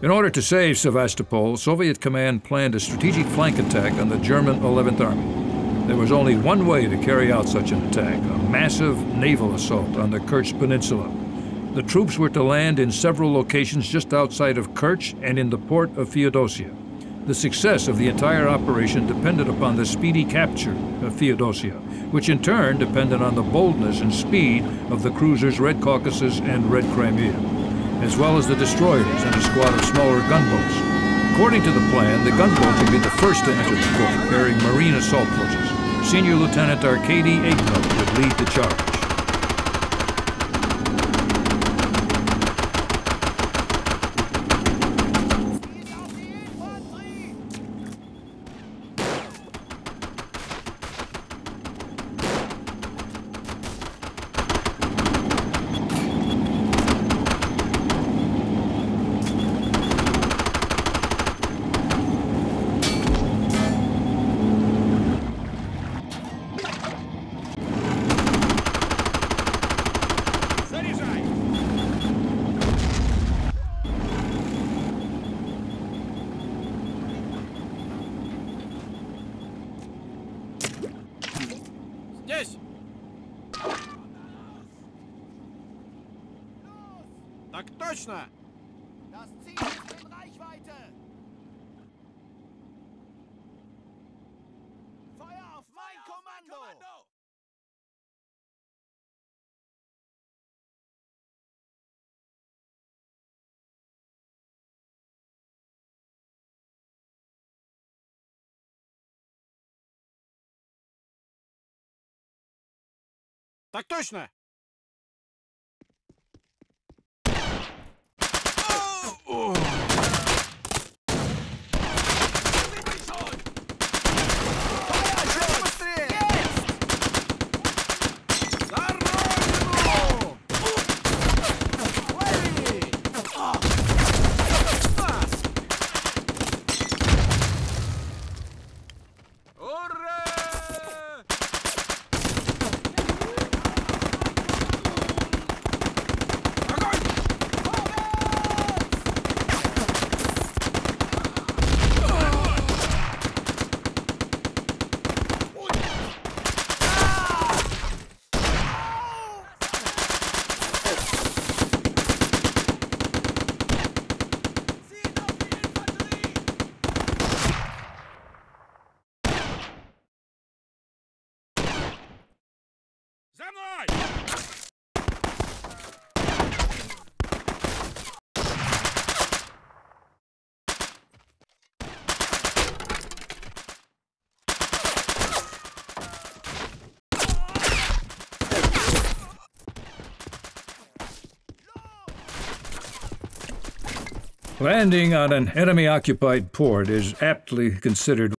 In order to save Sevastopol, Soviet command planned a strategic flank attack on the German 11th Army. There was only one way to carry out such an attack a massive naval assault on the Kerch Peninsula. The troops were to land in several locations just outside of Kerch and in the port of Feodosia. The success of the entire operation depended upon the speedy capture of Feodosia, which in turn depended on the boldness and speed of the cruisers Red Caucasus and Red Crimea as well as the destroyers and a squad of smaller gunboats. According to the plan, the gunboats would be the first to enter the port, carrying Marine assault forces. Senior Lieutenant Arkady Aikno would lead the charge. Так точно! Das Ziel ist in Reichweite! Feuer auf mein Kommando! Так точно! Landing on an enemy occupied port is aptly considered